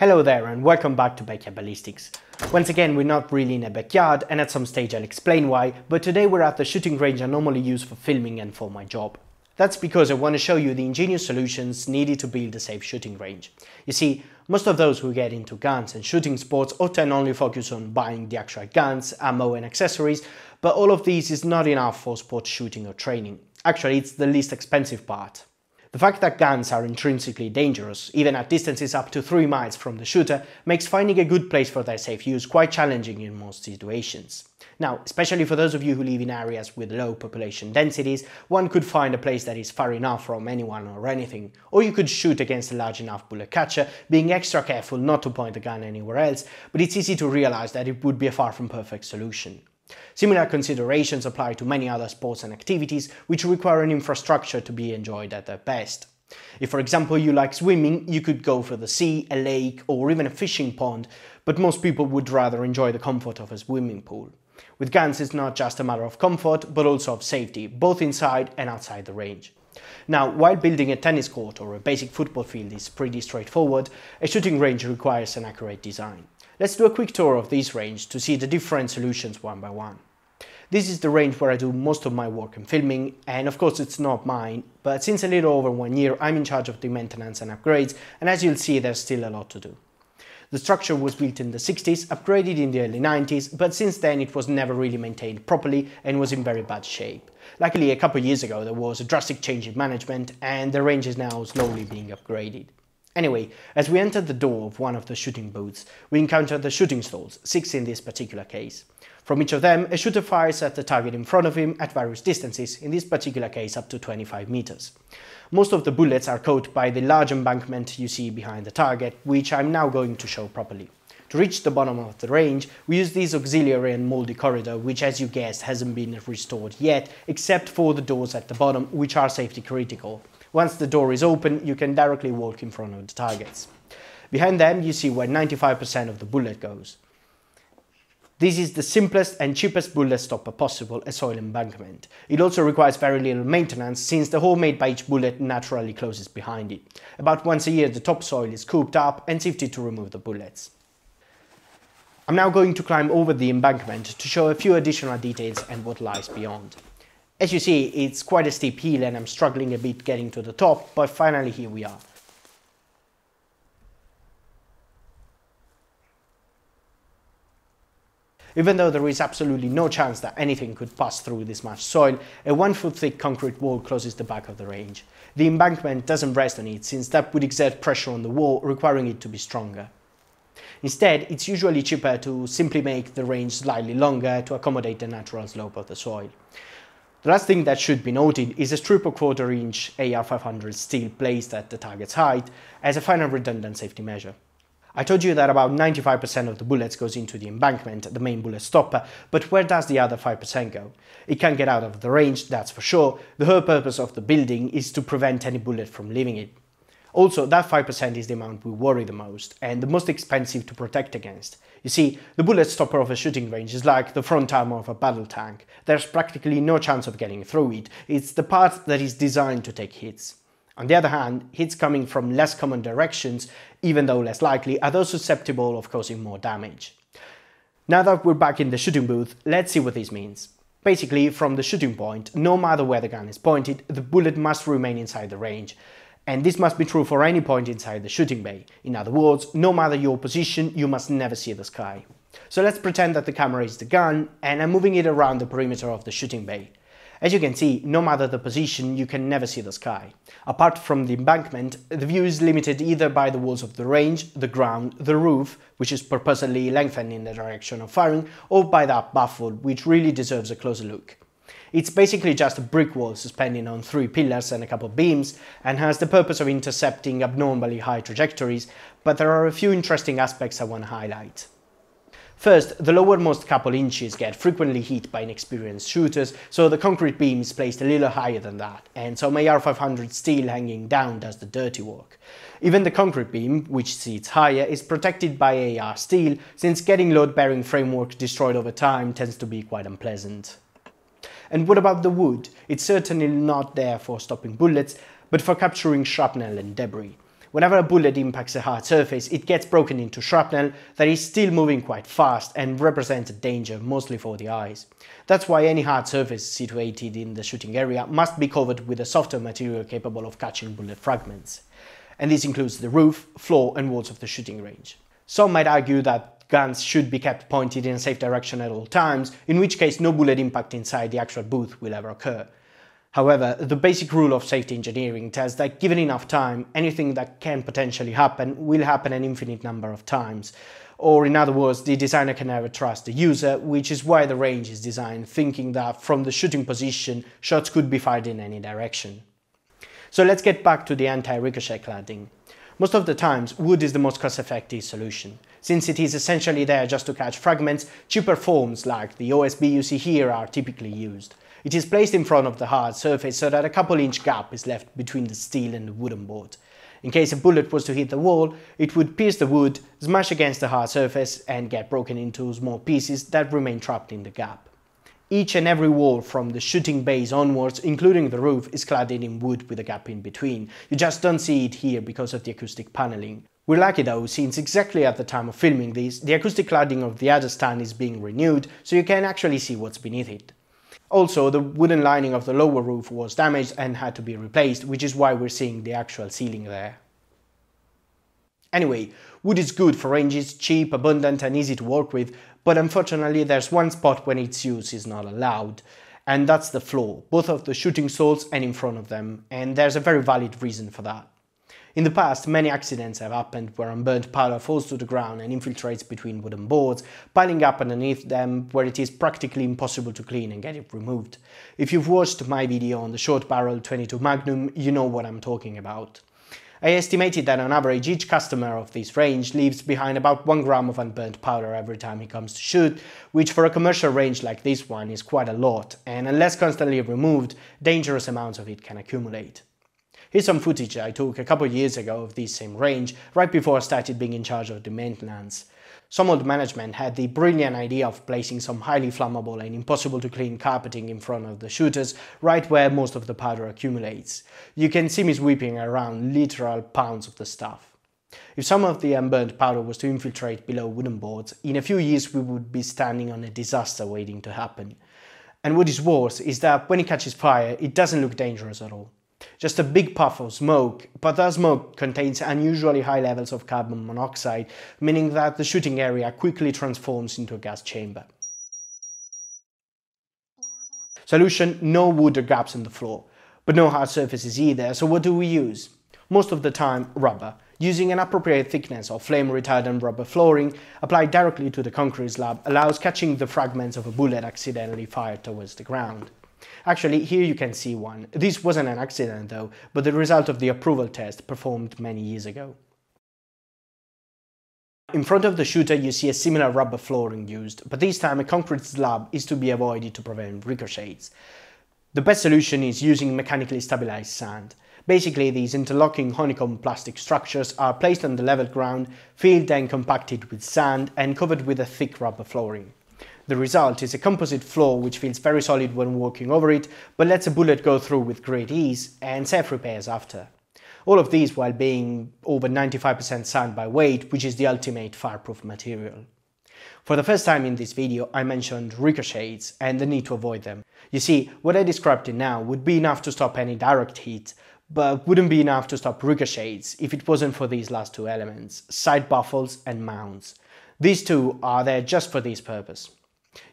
Hello there and welcome back to Backyard Ballistics. Once again, we're not really in a backyard and at some stage I'll explain why, but today we're at the shooting range I normally use for filming and for my job. That's because I want to show you the ingenious solutions needed to build a safe shooting range. You see, most of those who get into guns and shooting sports often only focus on buying the actual guns, ammo and accessories, but all of these is not enough for sports shooting or training. Actually, it's the least expensive part. The fact that guns are intrinsically dangerous, even at distances up to 3 miles from the shooter, makes finding a good place for their safe use quite challenging in most situations. Now, especially for those of you who live in areas with low population densities, one could find a place that is far enough from anyone or anything, or you could shoot against a large enough bullet catcher, being extra careful not to point the gun anywhere else, but it's easy to realize that it would be a far from perfect solution. Similar considerations apply to many other sports and activities which require an infrastructure to be enjoyed at their best. If, for example, you like swimming, you could go for the sea, a lake, or even a fishing pond, but most people would rather enjoy the comfort of a swimming pool. With guns, it's not just a matter of comfort, but also of safety, both inside and outside the range. Now, while building a tennis court or a basic football field is pretty straightforward, a shooting range requires an accurate design. Let's do a quick tour of this range to see the different solutions one by one. This is the range where I do most of my work and filming, and of course it's not mine, but since a little over one year I'm in charge of the maintenance and upgrades, and as you'll see there's still a lot to do. The structure was built in the 60s, upgraded in the early 90s, but since then it was never really maintained properly and was in very bad shape. Luckily a couple years ago there was a drastic change in management and the range is now slowly being upgraded. Anyway, as we entered the door of one of the shooting booths, we encountered the shooting stalls, six in this particular case. From each of them, a shooter fires at the target in front of him at various distances, in this particular case up to 25 meters. Most of the bullets are caught by the large embankment you see behind the target, which I'm now going to show properly. To reach the bottom of the range, we use this auxiliary and moldy corridor, which as you guessed hasn't been restored yet, except for the doors at the bottom, which are safety critical. Once the door is open, you can directly walk in front of the targets. Behind them, you see where 95% of the bullet goes. This is the simplest and cheapest bullet stopper possible, a soil embankment. It also requires very little maintenance since the hole made by each bullet naturally closes behind it. About once a year the topsoil is cooped up and sifted to remove the bullets. I'm now going to climb over the embankment to show a few additional details and what lies beyond. As you see, it's quite a steep hill and I'm struggling a bit getting to the top, but finally here we are. Even though there is absolutely no chance that anything could pass through this much soil, a one foot thick concrete wall closes the back of the range. The embankment doesn't rest on it since that would exert pressure on the wall, requiring it to be stronger. Instead, it's usually cheaper to simply make the range slightly longer to accommodate the natural slope of the soil. The last thing that should be noted is a strip of quarter inch AR500 steel placed at the target's height as a final redundant safety measure. I told you that about 95% of the bullets goes into the embankment, the main bullet stopper, but where does the other 5% go? It can't get out of the range, that's for sure. The whole purpose of the building is to prevent any bullet from leaving it. Also, that 5% is the amount we worry the most and the most expensive to protect against. You see, the bullet stopper of a shooting range is like the front armor of a battle tank. There's practically no chance of getting through it. It's the part that is designed to take hits. On the other hand, hits coming from less common directions, even though less likely, are those susceptible of causing more damage. Now that we're back in the shooting booth, let's see what this means. Basically, from the shooting point, no matter where the gun is pointed, the bullet must remain inside the range and this must be true for any point inside the shooting bay. In other words, no matter your position, you must never see the sky. So let's pretend that the camera is the gun and I'm moving it around the perimeter of the shooting bay. As you can see, no matter the position, you can never see the sky. Apart from the embankment, the view is limited either by the walls of the range, the ground, the roof, which is purposely lengthened in the direction of firing, or by that baffle, which really deserves a closer look. It's basically just a brick wall suspended on three pillars and a couple of beams and has the purpose of intercepting abnormally high trajectories, but there are a few interesting aspects I want to highlight. First, the lowermost couple inches get frequently hit by inexperienced shooters, so the concrete beam is placed a little higher than that, and some AR500 steel hanging down does the dirty work. Even the concrete beam, which sits higher, is protected by AR steel, since getting load-bearing framework destroyed over time tends to be quite unpleasant. And what about the wood? It's certainly not there for stopping bullets, but for capturing shrapnel and debris. Whenever a bullet impacts a hard surface, it gets broken into shrapnel that is still moving quite fast and represents a danger mostly for the eyes. That's why any hard surface situated in the shooting area must be covered with a softer material capable of catching bullet fragments. And this includes the roof, floor and walls of the shooting range. Some might argue that guns should be kept pointed in a safe direction at all times, in which case no bullet impact inside the actual booth will ever occur. However, the basic rule of safety engineering tells that given enough time, anything that can potentially happen will happen an infinite number of times. Or in other words, the designer can never trust the user, which is why the range is designed thinking that from the shooting position, shots could be fired in any direction. So let's get back to the anti-ricochet cladding. Most of the times, wood is the most cost-effective solution. Since it is essentially there just to catch fragments, cheaper forms like the OSB you see here are typically used. It is placed in front of the hard surface so that a couple inch gap is left between the steel and the wooden board. In case a bullet was to hit the wall, it would pierce the wood, smash against the hard surface and get broken into small pieces that remain trapped in the gap. Each and every wall from the shooting base onwards, including the roof, is cladded in wood with a gap in between. You just don't see it here because of the acoustic paneling. We're lucky though, since exactly at the time of filming this, the acoustic cladding of the other stand is being renewed, so you can actually see what's beneath it. Also, the wooden lining of the lower roof was damaged and had to be replaced, which is why we're seeing the actual ceiling there. Anyway, wood is good for ranges, cheap, abundant and easy to work with, but unfortunately there's one spot when its use is not allowed, and that's the floor, both of the shooting stalls and in front of them, and there's a very valid reason for that. In the past, many accidents have happened where unburnt powder falls to the ground and infiltrates between wooden boards, piling up underneath them where it is practically impossible to clean and get it removed. If you've watched my video on the short barrel 22 Magnum, you know what I'm talking about. I estimated that on average each customer of this range leaves behind about 1 gram of unburnt powder every time he comes to shoot, which for a commercial range like this one is quite a lot, and unless constantly removed, dangerous amounts of it can accumulate. Here's some footage I took a couple years ago of this same range, right before I started being in charge of the maintenance. Some old management had the brilliant idea of placing some highly flammable and impossible to clean carpeting in front of the shooters, right where most of the powder accumulates. You can see me sweeping around literal pounds of the stuff. If some of the unburned powder was to infiltrate below wooden boards, in a few years we would be standing on a disaster waiting to happen. And what is worse is that when it catches fire, it doesn't look dangerous at all just a big puff of smoke, but that smoke contains unusually high levels of carbon monoxide, meaning that the shooting area quickly transforms into a gas chamber. Solution, no wood or gaps in the floor, but no hard surfaces either, so what do we use? Most of the time, rubber, using an appropriate thickness of flame retardant rubber flooring applied directly to the concrete slab allows catching the fragments of a bullet accidentally fired towards the ground. Actually, here you can see one. This wasn't an accident though, but the result of the approval test performed many years ago. In front of the shooter you see a similar rubber flooring used, but this time a concrete slab is to be avoided to prevent ricochets. The best solution is using mechanically stabilized sand. Basically, these interlocking honeycomb plastic structures are placed on the level ground, filled and compacted with sand and covered with a thick rubber flooring. The result is a composite floor which feels very solid when walking over it, but lets a bullet go through with great ease and safe repairs after. All of these while being over 95% sand by weight, which is the ultimate fireproof material. For the first time in this video, I mentioned ricochets and the need to avoid them. You see, what I described in now would be enough to stop any direct hit, but wouldn't be enough to stop ricochets if it wasn't for these last two elements, side baffles and mounts. These two are there just for this purpose.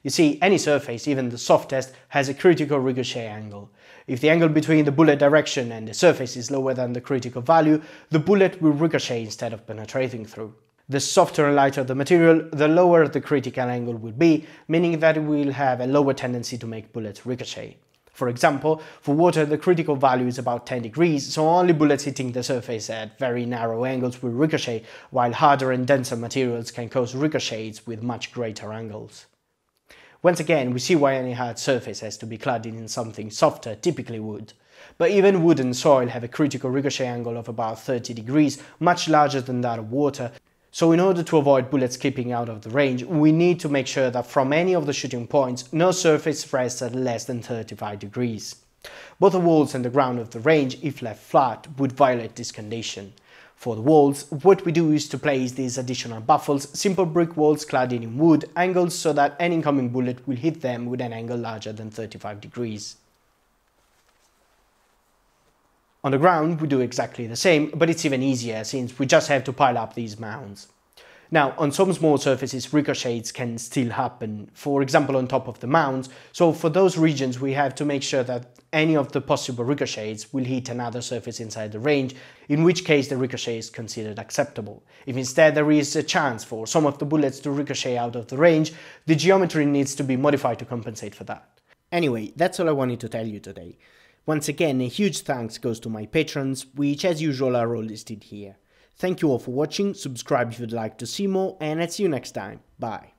You see, any surface, even the softest, has a critical ricochet angle. If the angle between the bullet direction and the surface is lower than the critical value, the bullet will ricochet instead of penetrating through. The softer and lighter the material, the lower the critical angle will be, meaning that it will have a lower tendency to make bullets ricochet. For example, for water the critical value is about 10 degrees, so only bullets hitting the surface at very narrow angles will ricochet, while harder and denser materials can cause ricochets with much greater angles. Once again, we see why any hard surface has to be cladded in something softer, typically wood. But even wood and soil have a critical ricochet angle of about 30 degrees, much larger than that of water, so in order to avoid bullets skipping out of the range, we need to make sure that from any of the shooting points, no surface rests at less than 35 degrees. Both the walls and the ground of the range, if left flat, would violate this condition. For the walls, what we do is to place these additional baffles, simple brick walls clad in wood, angles so that an incoming bullet will hit them with an angle larger than 35 degrees. On the ground, we do exactly the same, but it's even easier since we just have to pile up these mounds. Now, on some small surfaces, ricochets can still happen, for example on top of the mounds, so for those regions we have to make sure that any of the possible ricochets will hit another surface inside the range, in which case the ricochet is considered acceptable. If instead there is a chance for some of the bullets to ricochet out of the range, the geometry needs to be modified to compensate for that. Anyway, that's all I wanted to tell you today. Once again, a huge thanks goes to my patrons, which as usual are all listed here. Thank you all for watching, subscribe if you'd like to see more, and I'll see you next time. Bye.